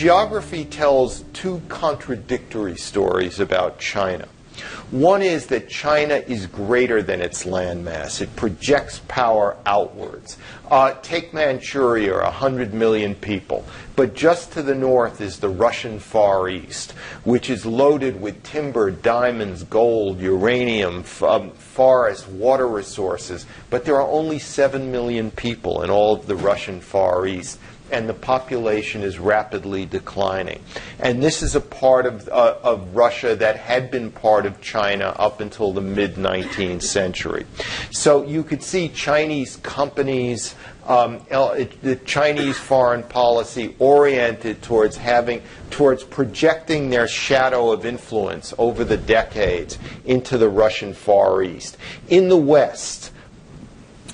geography tells two contradictory stories about China. One is that China is greater than its landmass. It projects power outwards. Uh, take Manchuria, 100 million people. But just to the north is the Russian Far East, which is loaded with timber, diamonds, gold, uranium, um, forests, water resources. But there are only 7 million people in all of the Russian Far East and the population is rapidly declining. And this is a part of, uh, of Russia that had been part of China up until the mid 19th century. So you could see Chinese companies, um, the Chinese foreign policy oriented towards having, towards projecting their shadow of influence over the decades into the Russian Far East. In the West,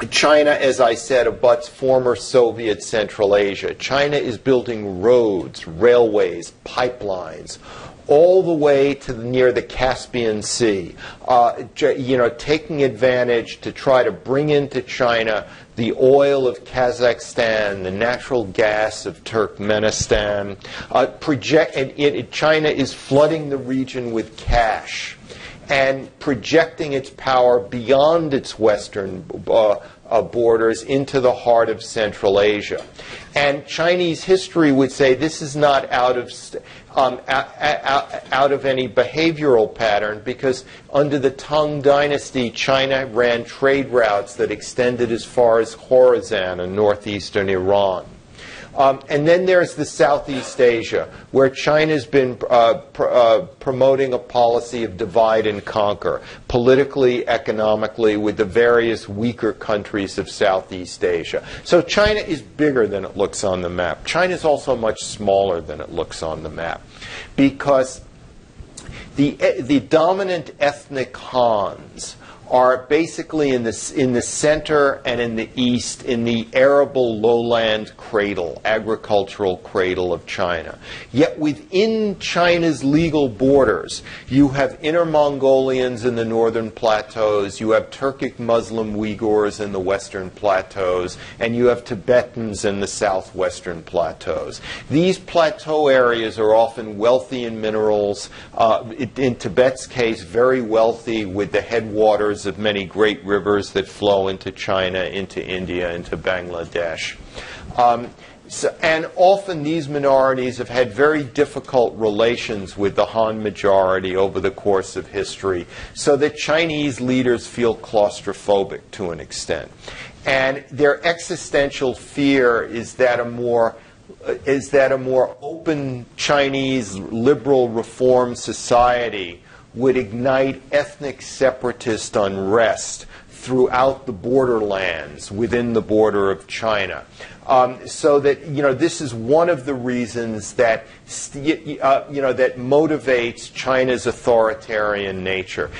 China, as I said, abuts former Soviet Central Asia. China is building roads, railways, pipelines, all the way to the, near the Caspian Sea. Uh, you know, taking advantage to try to bring into China the oil of Kazakhstan, the natural gas of Turkmenistan. Uh, project, it, China is flooding the region with cash and projecting its power beyond its western uh, uh, borders into the heart of Central Asia. And Chinese history would say this is not out of, um, out, out of any behavioral pattern because under the Tang dynasty, China ran trade routes that extended as far as Khorasan in northeastern Iran. Um, and then there's the Southeast Asia, where China's been uh, pr- uh, promoting a policy of divide and conquer, politically, economically, with the various weaker countries of Southeast Asia. So China is bigger than it looks on the map. China is also much smaller than it looks on the map because the, the dominant ethnic Hans are basically in the, in the center and in the east in the arable lowland cradle, agricultural cradle of China. Yet within China's legal borders, you have Inner Mongolians in the northern plateaus, you have Turkic Muslim Uyghurs in the western plateaus, and you have Tibetans in the southwestern plateaus. These plateau areas are often wealthy in minerals, uh, in Tibet's case, very wealthy with the headwaters of many great rivers that flow into China, into India, into Bangladesh. Um, so, and often these minorities have had very difficult relations with the Han majority over the course of history, so that Chinese leaders feel claustrophobic to an extent. And their existential fear is that a more is that a more open Chinese liberal reform society would ignite ethnic separatist unrest throughout the borderlands within the border of China. Um, so that you know this is one of the reasons that uh, you know that motivates China's authoritarian nature.